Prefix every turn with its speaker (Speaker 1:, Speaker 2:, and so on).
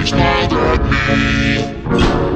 Speaker 1: He's mad at me.